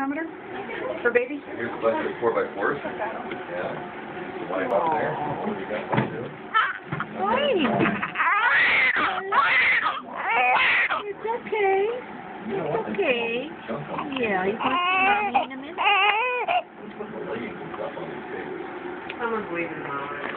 tachometer for baby? Here's a bunch four by fours. Yeah. The one up there. What do you got Wait! It's okay. It's okay. Yeah, you can see mommy in a minute? Someone's leaving mom.